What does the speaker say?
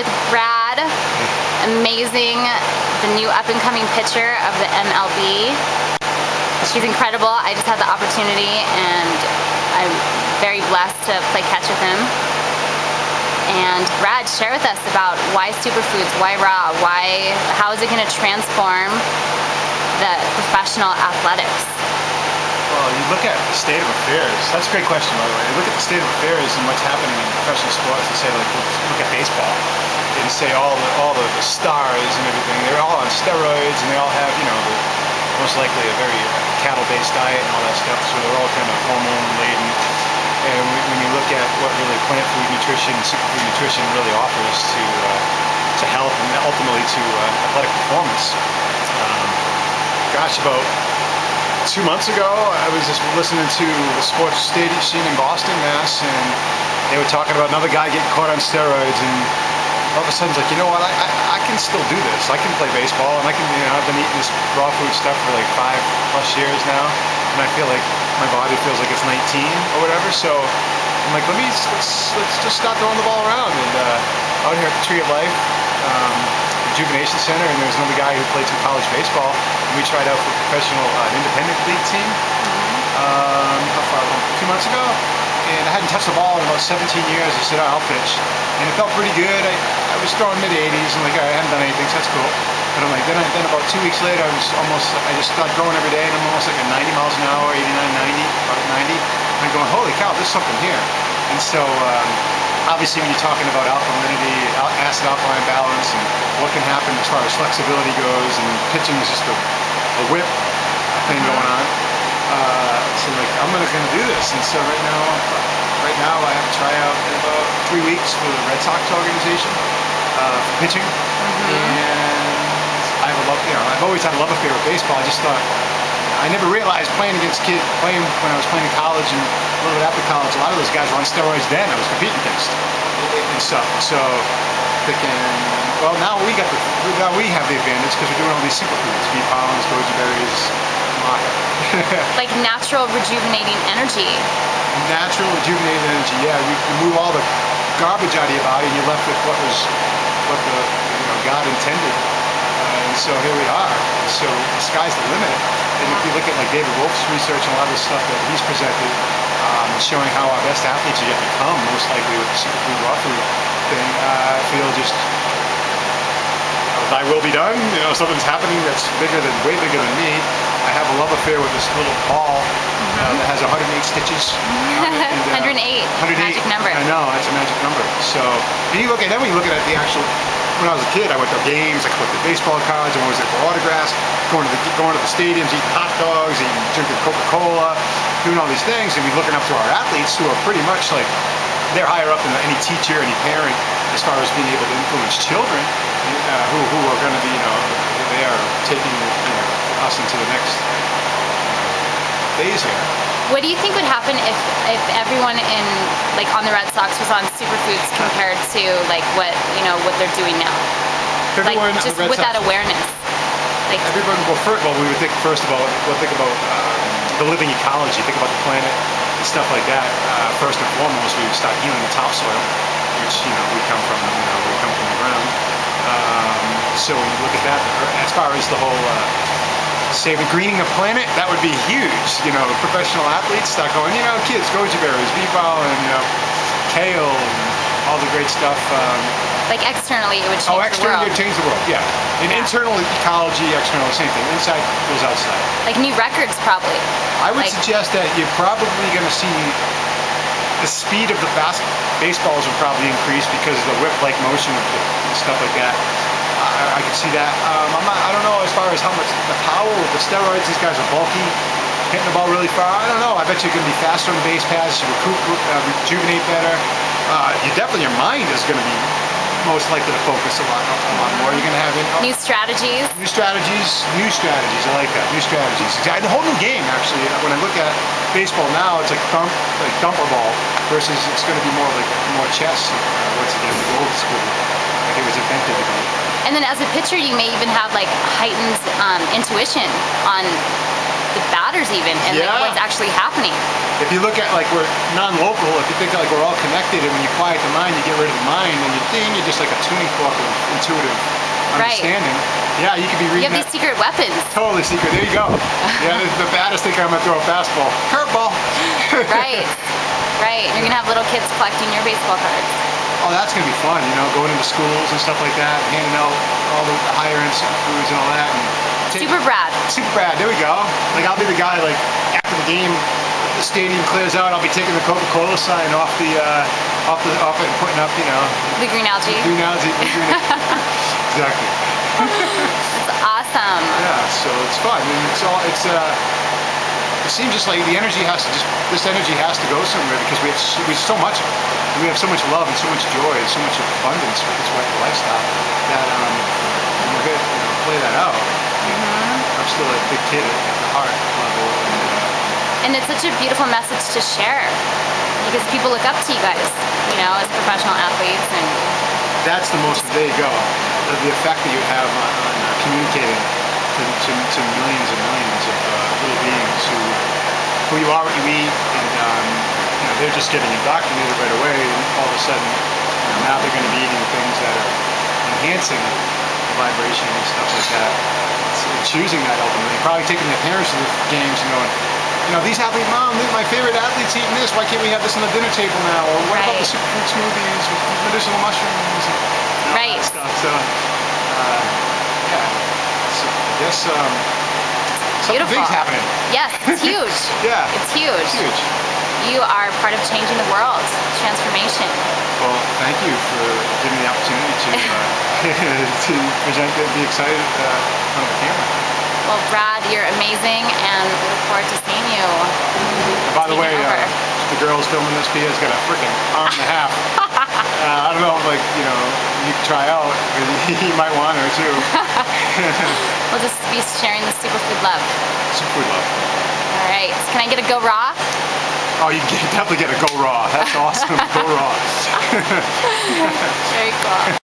with Brad. Amazing, the new up and coming pitcher of the MLB. She's incredible. I just had the opportunity and I'm very blessed to play catch with him. And Brad, share with us about why superfoods, why raw, why, how is it going to transform the professional athletics? Well, you look at the state of affairs. That's a great question, by the way. You look at the state of affairs and what's happening in professional sports and say, like, look at baseball and say all the all the, stars and everything. They're all on steroids and they all have, you know, the, most likely a very cattle-based diet and all that stuff. So they're all kind of hormone-laden. And when you look at what really plant food nutrition and superfood nutrition really offers to uh, to health and ultimately to uh, athletic performance. Um, gosh, about two months ago, I was just listening to the sports station in Boston, Mass, and they were talking about another guy getting caught on steroids, and all of a sudden it's like, you know what, I, I, I can still do this. I can play baseball, and I can, you know, I've been eating this raw food stuff for like five plus years now, and I feel like my body feels like it's 19 or whatever, so I'm like, let me, let's, let's just stop throwing the ball around, and uh, out here at the Tree of Life, um, Rejuvenation Center, and there was another guy who played some college baseball. And we tried out for a professional, uh, independent league team. Um, how far? Two months ago, and I hadn't touched the ball in about 17 years. I said, oh, I'll pitch, and it felt pretty good. I, I was throwing mid 80s, and like I hadn't done anything, so that's cool. But I'm like, then, I, then about two weeks later, I was almost, I just started throwing every day, and I'm almost like at 90 miles an hour, 89, 90, about 90. And I'm going, holy cow, there's something here. And so. Um, obviously when you're talking about alkalinity, acid alkaline balance, and what can happen as far as flexibility goes, and pitching is just a, a whip thing going on. Uh, so like, I'm gonna, gonna do this, and so right now, right now I have a tryout in about three weeks for the Red Sox organization uh, for pitching, mm-hmm. and I have a love, you know, I've always had a love affair with baseball. I just thought I never realized playing against kids, playing when I was playing in college and a little bit after college, a lot of those guys were on steroids then I was competing against and stuff. So thinking, well now we got the, now we have the advantage because we're doing all these superfoods, bee pollens, goji berries, maca. like natural rejuvenating energy. Natural rejuvenating energy, yeah. You, you move all the garbage out of your body and you're left with what was, what the, you know, God intended. Uh, and so here we are. So the sky's the limit. And if you look at like David Wolfe's research and a lot of the stuff that he's presented, um, showing how our best athletes are yet to come, most likely with the superfood raw food thing, uh, I feel just thy will be done. You know, something's happening that's bigger than, way bigger than me. I have a love affair with this little ball uh, that has 108 stitches. and, uh, 108. 108. Magic number. I know, that's a magic number. So, and you look at, then when you look at the actual when I was a kid, I went to games, I collected baseball cards, I was there for autographs, going to the going to the stadiums, eating hot dogs, eating drinking Coca-Cola, doing all these things, and we looking up to our athletes who are pretty much like they're higher up than any teacher, any parent, as far as being able to influence children uh, who, who are going to be, you know, they are taking you know, us into the next phase here. What do you think would happen if, if everyone in like on the Red Sox was on superfoods compared to like what you know what they're doing now? Everyone like just with Sox, that awareness. Like everyone, well, first, well, we would think first of all, we'll think about uh, the living ecology. Think about the planet and stuff like that. Uh, first and foremost, we would start healing the topsoil, which you know we come from. You know, we come from the ground. Um, so when you look at that, as far as the whole uh, saving, greening the planet, that would be huge. You know, professional athletes start going, you know, kids, goji berries, bee and, you know, kale, and all the great stuff. Um, like externally, it would change oh, externally, the world. it change the world. Yeah. In yeah. internal ecology, external, same thing. Inside goes outside. Like new records, probably. I would like, suggest that you're probably going to see the speed of the fast baseballs will probably increase because of the whip-like motion and stuff like that. I, I can see that. Um, I'm not, I don't know as far as how much the power with the steroids. These guys are bulky, hitting the ball really far. I don't know. I bet you are going to be faster on the base pass, you recoup, uh, rejuvenate better. Uh, you definitely your mind is going to be most likely to focus a lot, a lot more. You're going to have it, new strategies. New strategies, new strategies. I like that. New strategies. Exactly. The whole new game, actually. When I look at baseball now, it's like thump, like thumper ball versus it's going to be more like more chess. Uh, once again, the old school, like it was invented. And then as a pitcher, you may even have like heightened um, intuition on the batters even and like, what's actually happening. If you look at like we're non-local, if you think like we're all connected, and when you quiet the mind, you get rid of the mind, and you ding, you're just like a tuning fork of intuitive Right. understanding. Yeah, you could be reading You have that. these secret weapons. Totally secret. There you go. Yeah, the, the baddest thinking I'm gonna throw a fastball. Curveball. Right. Right. You're gonna have little kids collecting your baseball cards. Oh, that's gonna be fun. You know, going into schools and stuff like that, handing out all the, the higher end foods and all that. And take- Super Brad. Super Brad. There we go. Like I'll be the guy like after the game, the stadium clears out. I'll be taking the Coca-Cola sign off the uh, off the off it and putting up, you know, The green algae. green algae. green- exactly. It's awesome. Yeah. So it's fun. It's all. It's uh. It seems just like the energy has to just. This energy has to go somewhere because we have so, we have so much. We have so much love and so much joy and so much abundance with this white lifestyle that um, we're here, you know, play that out. I'm still a big kid at the heart level. And, uh, And it's such a beautiful message to share because people look up to you guys, you know, as professional athletes and that's the most. There you go. The, the effect that you have on, on uh, communicating to, to, to millions and millions of uh, little beings who who you already meet, and um, you know they're just getting indoctrinated right away, and all of a sudden you know, now they're going to be eating things that are enhancing the vibration and stuff like that. So choosing that ultimately, probably taking the parents to the games and going. You know, these athletes, mom, my favorite athlete's eating this. Why can't we have this on the dinner table now? Or what about the Right. superfood smoothies with medicinal mushrooms? And, all Right. that stuff. So, uh, yeah. Guess um, something Beautiful. big's happening. yes, it's huge. Yeah. It's huge. It's huge. You are part of changing the world, transformation. Well, thank you for giving me the opportunity to uh, to present and be excited uh, in front of the camera. Well, Brad, you're amazing and we look forward to seeing you. And by the way, uh, the girls filming this Pia's got a freaking arm and a half. uh, I don't know, like you know, you try out. you might want her too. We'll just be sharing the superfood love. Superfood love. All right. Can I get a go raw? Oh, you get, definitely get a go raw. That's awesome. go raw. Very cool.